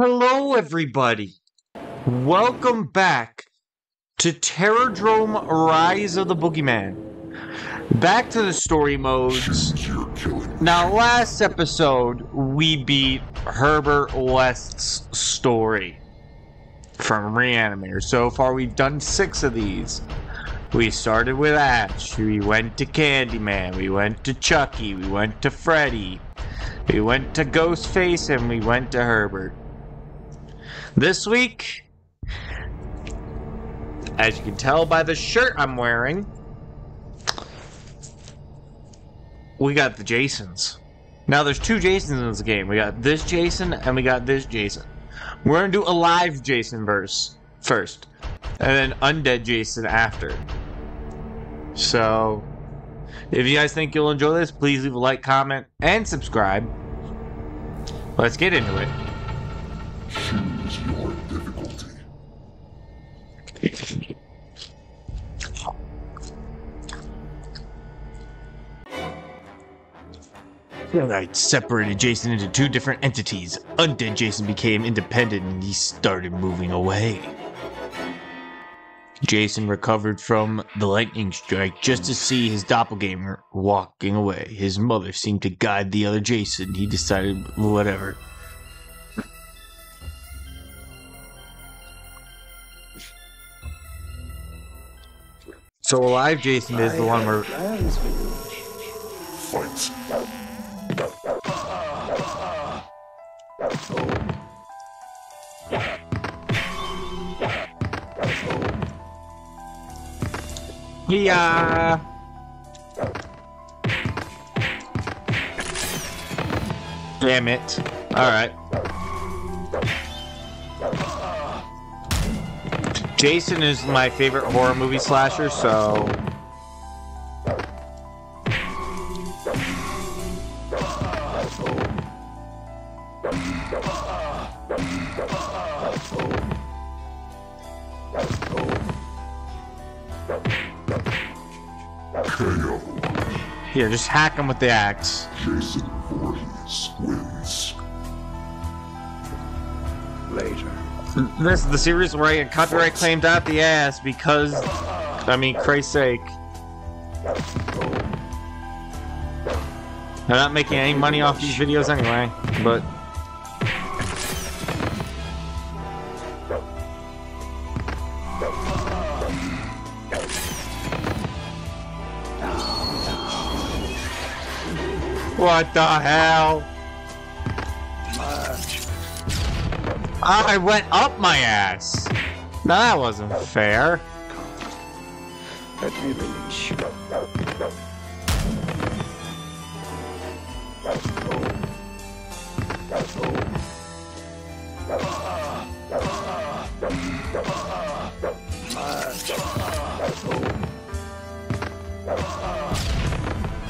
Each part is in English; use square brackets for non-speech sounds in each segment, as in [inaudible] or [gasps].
Hello, everybody. Welcome back to Terrordrome Rise of the Boogeyman. Back to the story modes. Now, last episode, we beat Herbert West's story from Reanimator. So far, we've done six of these. We started with Ash, we went to Candyman, we went to Chucky, we went to Freddy, we went to Ghostface, and we went to Herbert. This week, as you can tell by the shirt I'm wearing, we got the Jasons. Now there's two Jasons in this game. We got this Jason and we got this Jason. We're gonna do a live Jason verse first, and then undead Jason after. So, if you guys think you'll enjoy this, please leave a like, comment, and subscribe. Let's get into it. Choose your difficulty. I separated Jason into two different entities. Undead Jason became independent and he started moving away. Jason recovered from the lightning strike just to see his doppelganger walking away. His mother seemed to guide the other Jason. He decided, whatever. So alive Jason is the one where Fight. Yeah. Damn it. Alright. Jason is my favorite horror movie slasher, so. Here, just hack him with the axe. Jason This is the series where I get copyright claimed out the ass because. I mean, Christ's sake. I'm not making any money off these videos anyway, but. What the hell? I went up my ass. No, that wasn't fair. Let me release you.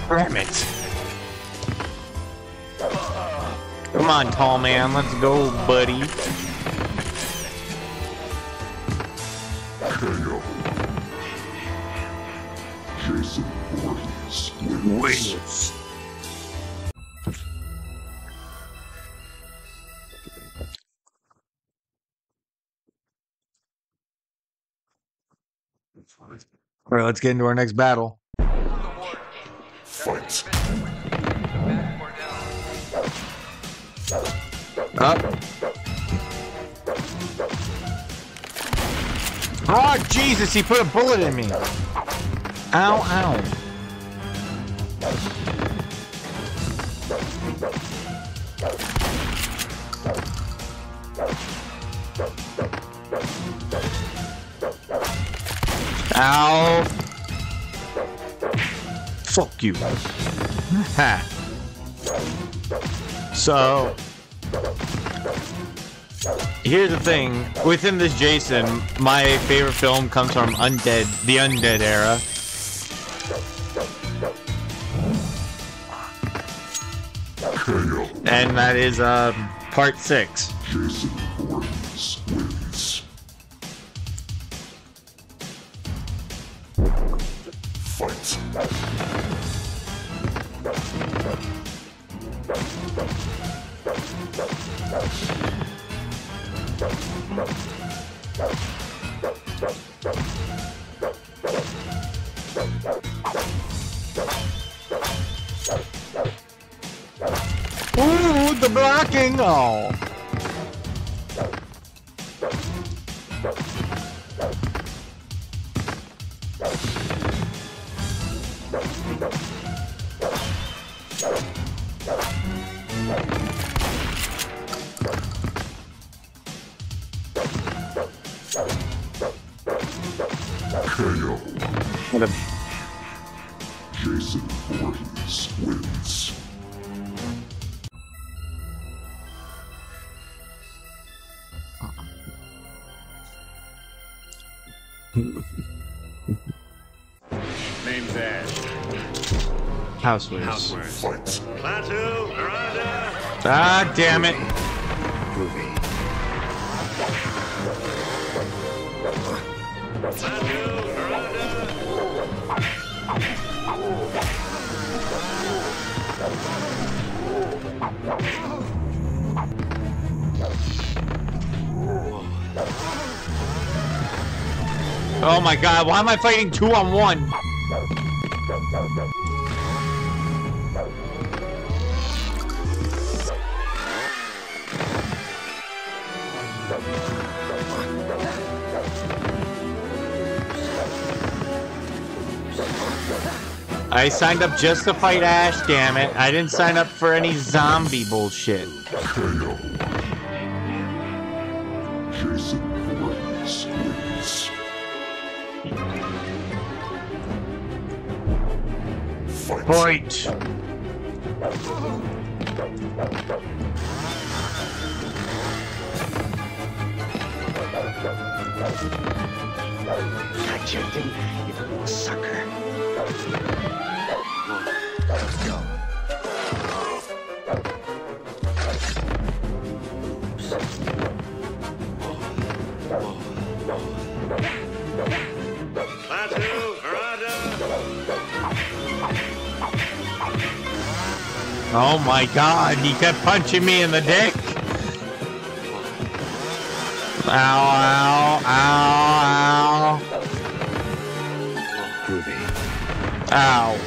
Damn it. Come on, tall man, let's go, buddy. Let's get into our next battle. Fight. Up. Oh, Jesus, he put a bullet in me. Ow, ow. Ow. Fuck you. Ha. So, here's the thing. Within this Jason, my favorite film comes from Undead, the Undead era. And that is um, part six. Housewares. Housework. Fight. Klaatu, barada. Ah, damn it. Groovy. Klaatu, Oh my god, why am I fighting two on one? I signed up just to fight Ash, damn it. I didn't sign up for any zombie bullshit. Fight. Fight! Gotcha, didn't you little sucker? Oh my god, he kept punching me in the dick! Ow, ow, ow, ow.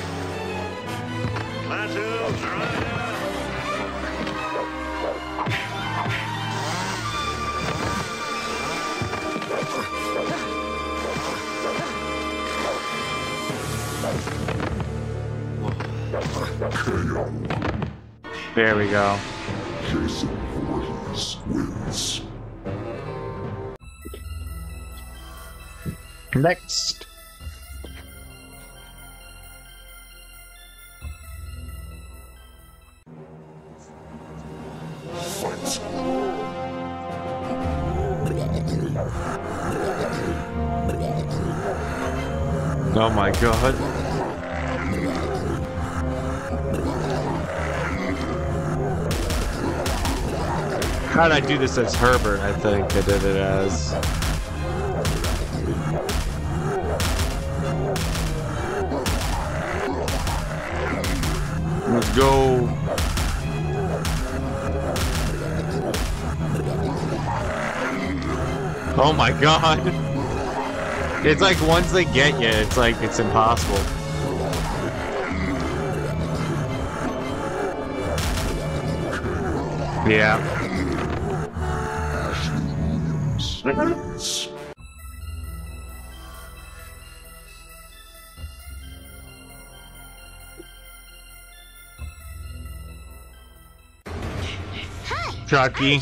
There we go. Jason Voorhees wins. Next. God. How'd I do this as Herbert? I think I did it as. Let's go. Oh my god. It's like once they get you, it's like it's impossible. Yeah. Williams. Chucky.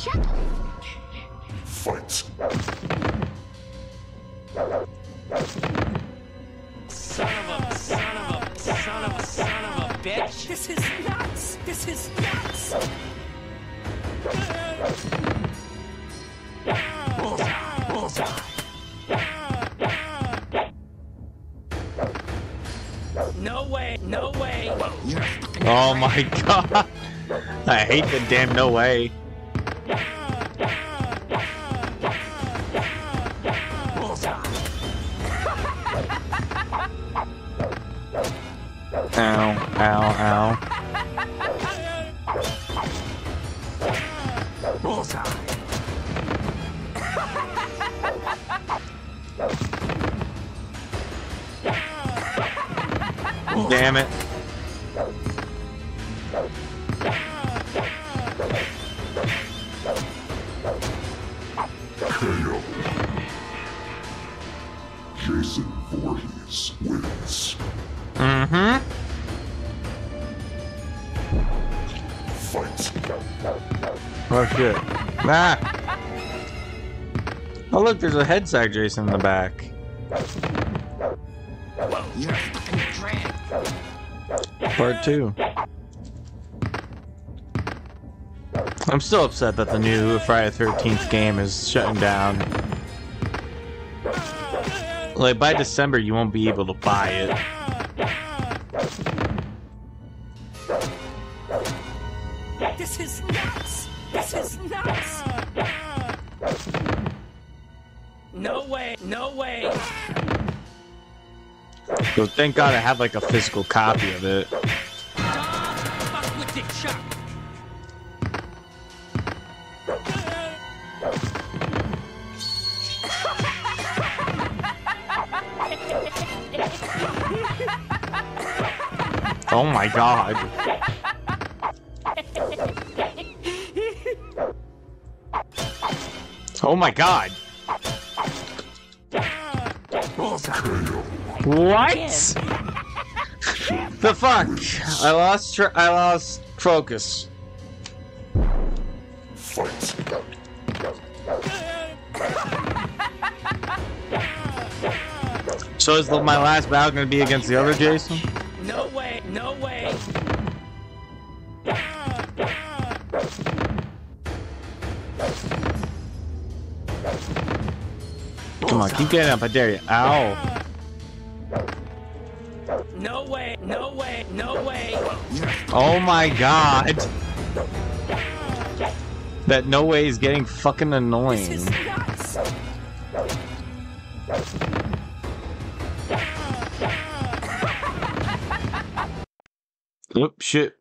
Oh my [laughs] god. I hate the damn no way. There's a head sag Jason in the back. Part two. I'm still upset that the new Friday the 13th game is shutting down. Like, by December, you won't be able to buy it. So thank God I have, like, a physical copy of it. Oh my God. Oh my God. What? the fuck? I lost. I lost focus. Fight. So is the, my last battle going to be against the other Jason? No way. No way. Come on, keep getting up. I dare you. Ow. No way. No way. No way. Oh my God. That no way is getting fucking annoying. Oop, shit.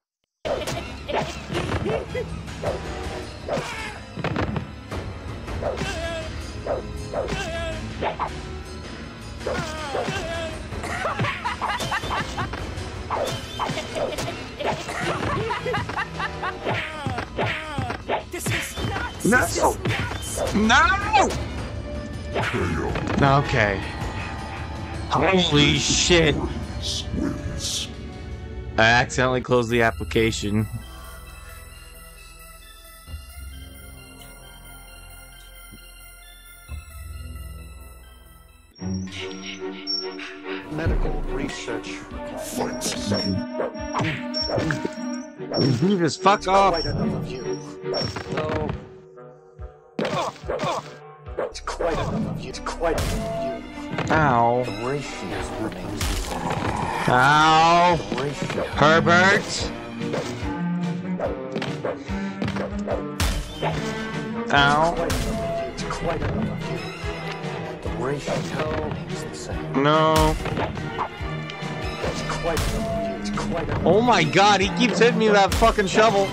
No. This. No! Okay. Holy shit. I accidentally closed the application. Medical research. Fight. Jesus, fuck off. You. Herbert! quite enough. Oh my god, he keeps hitting me with that fucking shovel.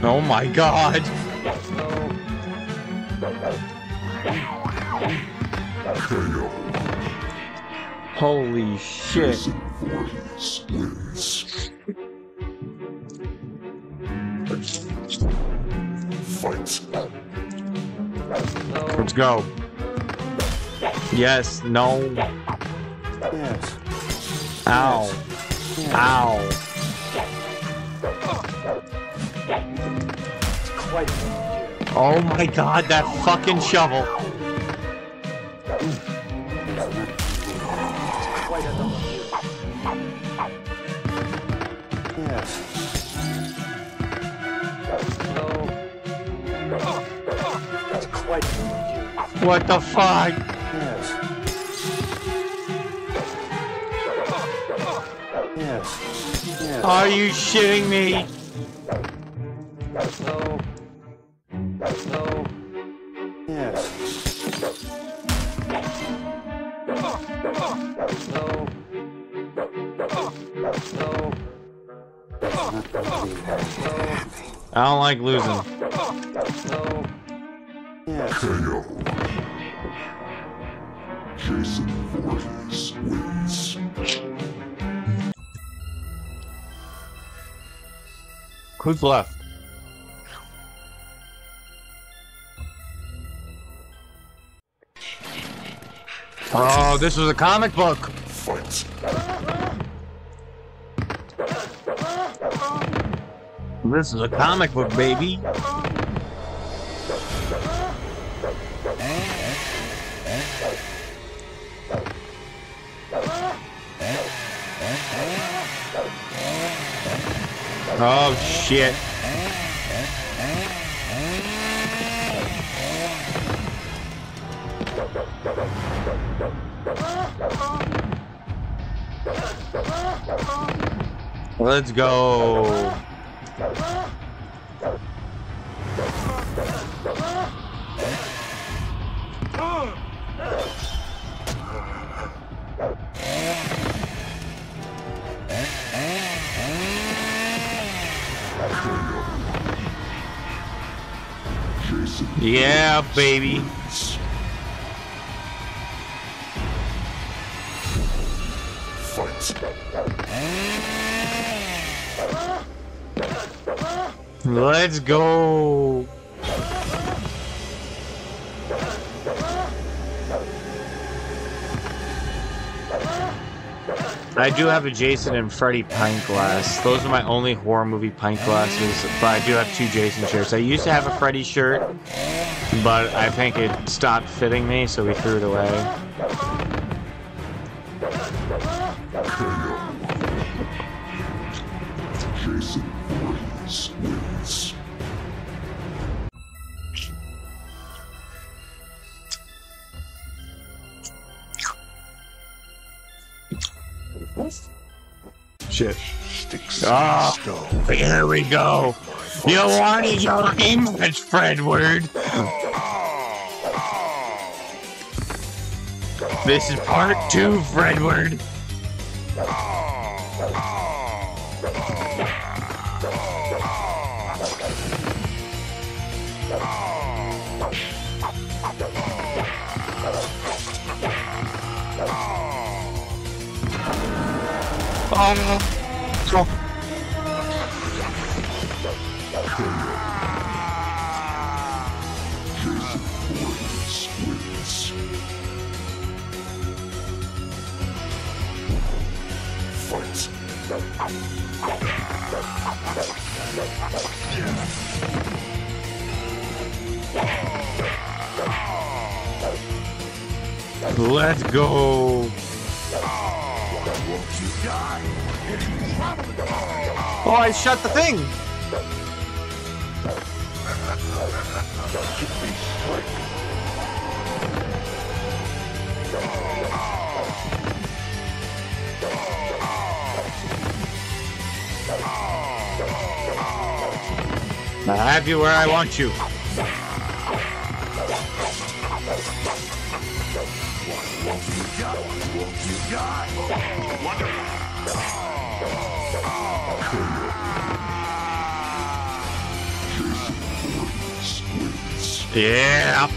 Oh my god. Holy shit. Go. Yes, no. Yes. Ow. Ow. Of you. Oh my god, that fucking shovel. Yes. No. It's quite What the fuck? Yes. Yes. Yes. Are you shitting me? No. No. Yes. No. No. I don't like losing. No. KO. Uh, Jason Voorhees wins. Who's left? Oh, this is a comic book. Fight. This is a comic book, baby. Oh shit. Let's go. Yeah, baby. Let's go. I do have a Jason and Freddy pint glass. Those are my only horror movie pint glasses, but I do have two Jason shirts. I used to have a Freddy shirt, but I think it stopped fitting me, so we threw it away. Shit. Sticks Ah. stone. Here we go. You wanted your image, Fredward. This is part two, Fredward. Wins. Fight. let's go. Oh, I shut the thing. I have you where I want you. Yeah.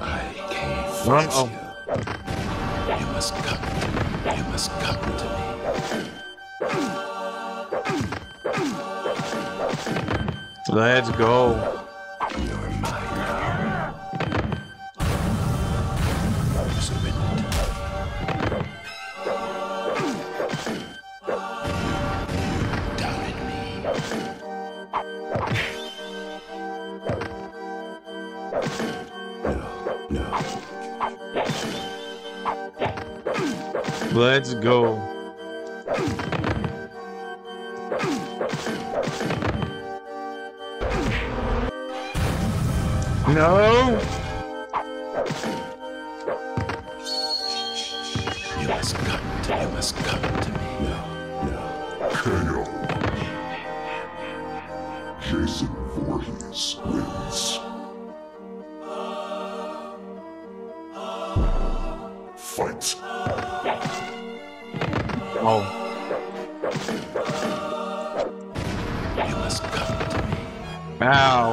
I Uh-oh. You You must come to, me. must come to me. KO. Jason Voorhees wins. Fight. Oh, You must come to me. ow.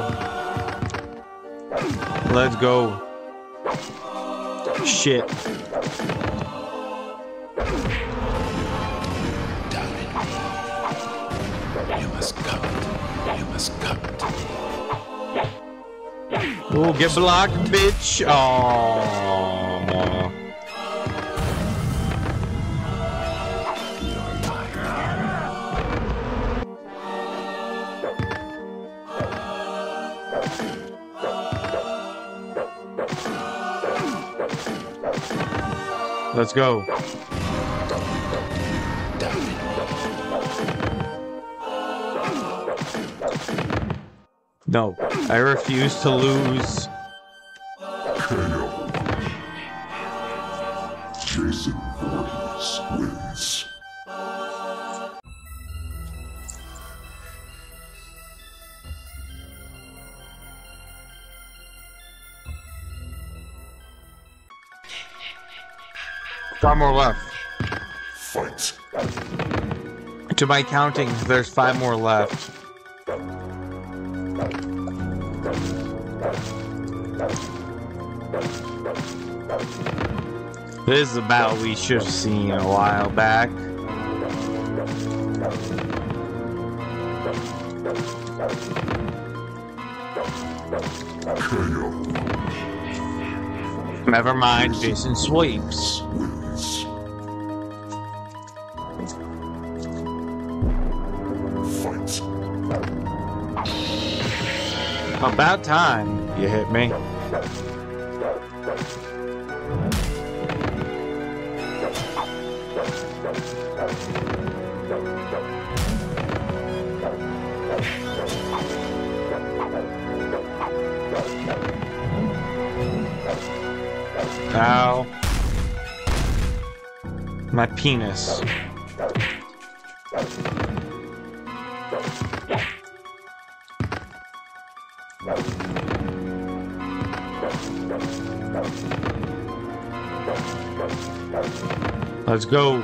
Let's go. Shit. Oh, get blocked, bitch. Oh. Let's go. No, I refuse to lose. KO. Jason Voorhees wins. Five more left. Fight. To my counting, there's five more left. This is a battle we should have seen a while back. Never mind, Jason sweeps. About time you hit me. Ow. My penis. Let's go.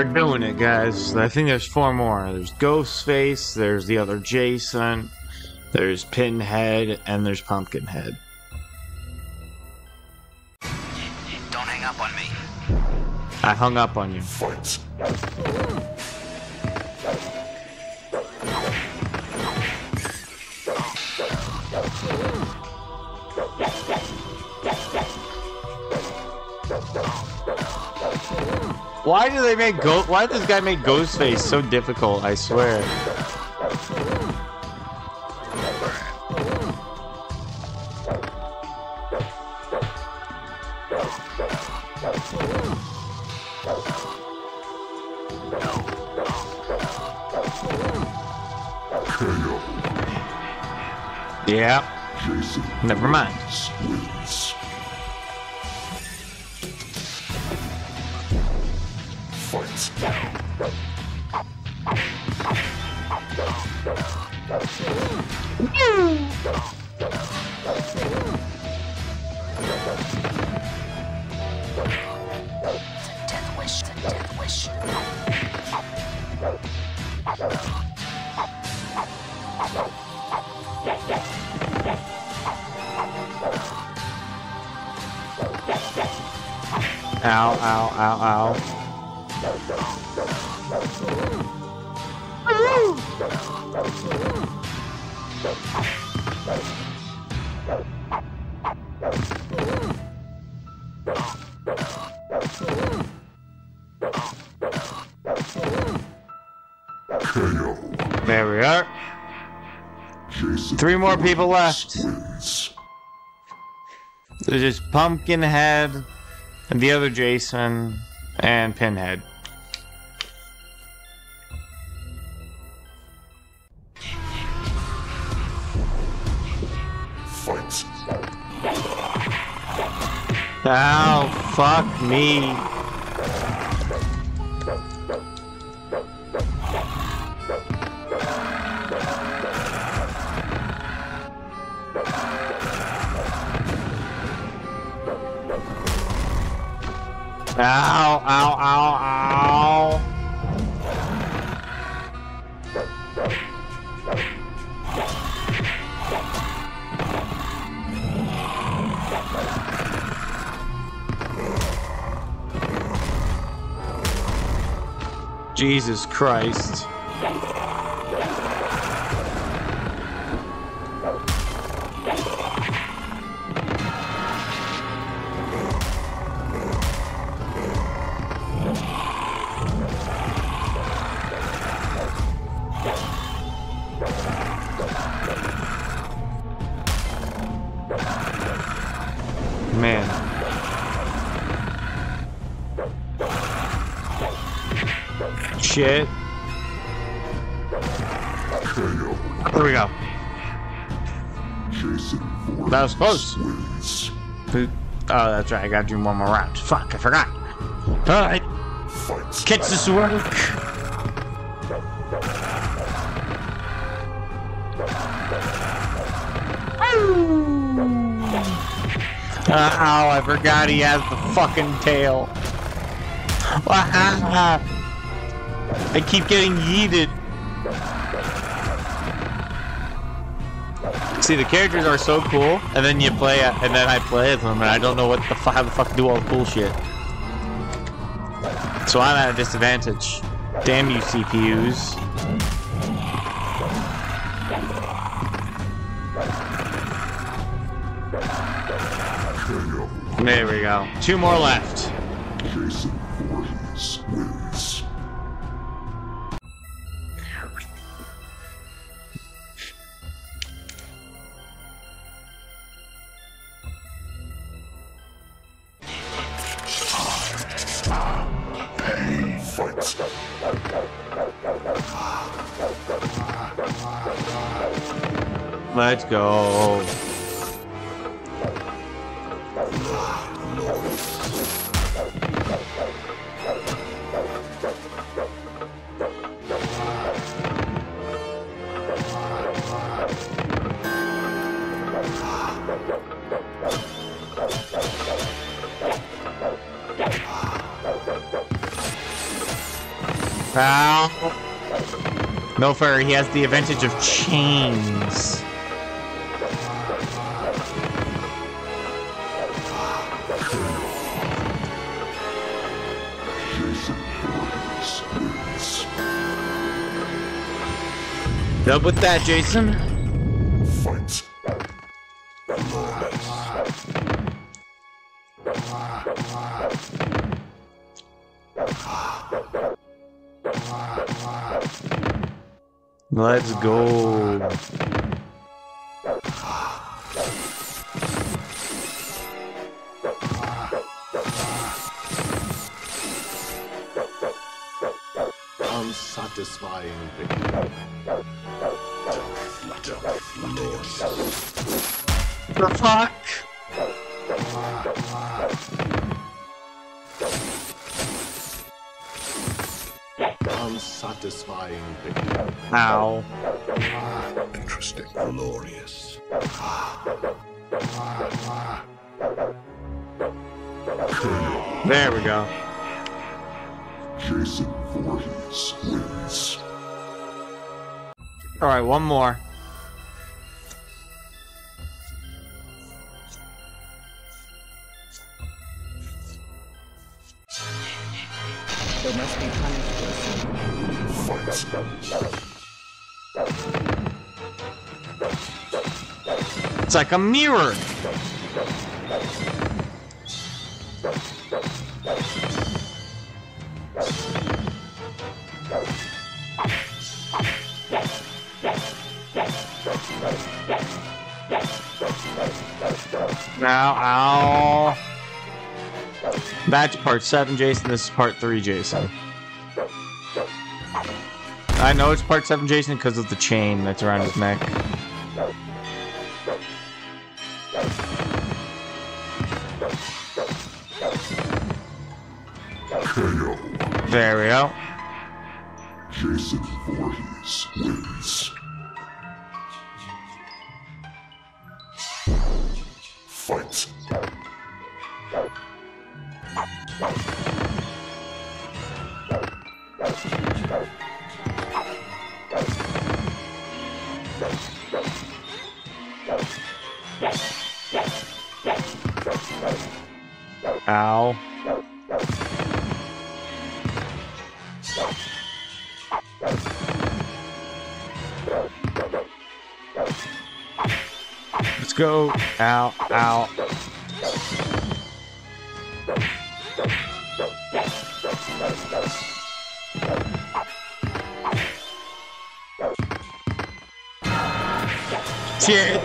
We're doing it, guys. I think there's four more. There's Ghostface, there's the other Jason, there's Pinhead, and there's Pumpkinhead. Don't hang up on me. I hung up on you. Why do they make Go? Why did this guy make Ghostface so difficult? I swear. Yeah. Never mind. Ow! Ow! Ow! Ow! KO. There we are. Jason Three more people left. There's just Pumpkinhead, and the other Jason, and Pinhead. Fight. Oh, fuck me. Ow, ow, ow, ow. Jesus Christ. Shit. There we go. That was close. Oh, that's right. I gotta do one more round. Fuck, I forgot. Alright, catch this work. Oh, I forgot he has the fucking tail. I keep getting yeeted. See, the characters are so cool, and then you play, and then I play as them, and I don't know what the f- how the fuck to do all the cool shit. So I'm at a disadvantage. Damn you, CPUs. There we go. Two more left. Let's go. No fair, he has the advantage of chains. Up with that, Jason. Fight. Let's go. Unsatisfying victory. Flutter, glorious. The fuck? Unsatisfying victory. Ow. Interesting. Glorious. There we go. Jason Voorhees wins. Alright, one more. They must be punished. Fight. It's like a mirror. Ow, ow. That's part 7, Jason. This is part 3, Jason. I know it's part 7, Jason, because of the chain that's around his neck. Go. out, out. Shit.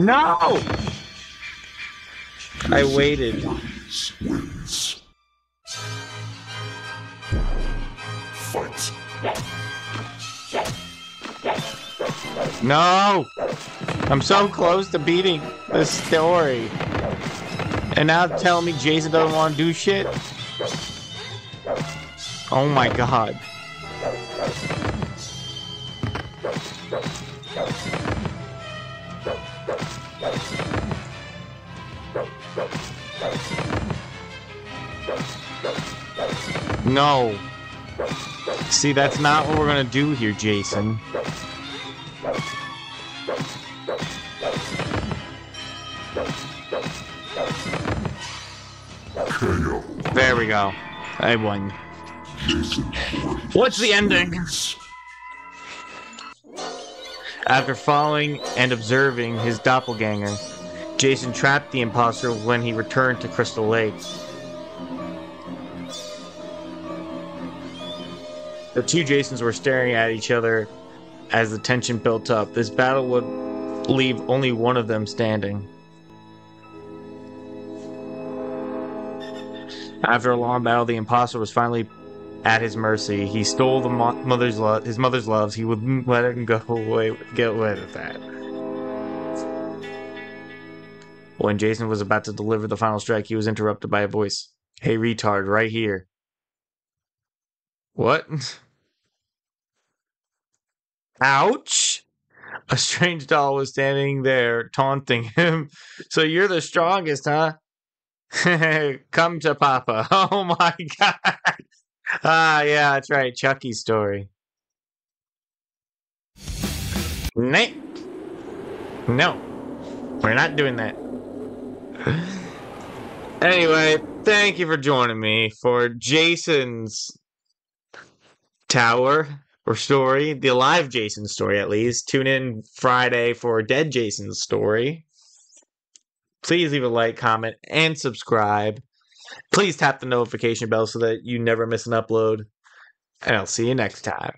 No! I waited. No! I'm so close to beating this story. And now telling me Jason doesn't want to do shit? Oh my god. No. See, that's not what we're gonna do here, Jason. There we go. I won. What's the ending? After following and observing his doppelganger, Jason trapped the imposter when he returned to Crystal Lake. The two Jasons were staring at each other as the tension built up. This battle would leave only one of them standing. After a long battle, the imposter was finally at his mercy. He stole the mo- mother's lo- his mother's loves. He wouldn't let him go away. Get away with that. When Jason was about to deliver the final strike, he was interrupted by a voice. "Hey, retard! Right here." What? Ouch! A strange doll was standing there, taunting him. [laughs] So you're the strongest, huh? [laughs] Come to Papa. [laughs] Oh my god. Ah, yeah, that's right. Chucky's story. Nay. No. We're not doing that. [gasps] Anyway, thank you for joining me for Jason's Tower or story, the alive Jason story at least. Tune in Friday for Dead Jason's story. Please leave a like, comment, and subscribe. Please tap the notification bell so that you never miss an upload. And I'll see you next time.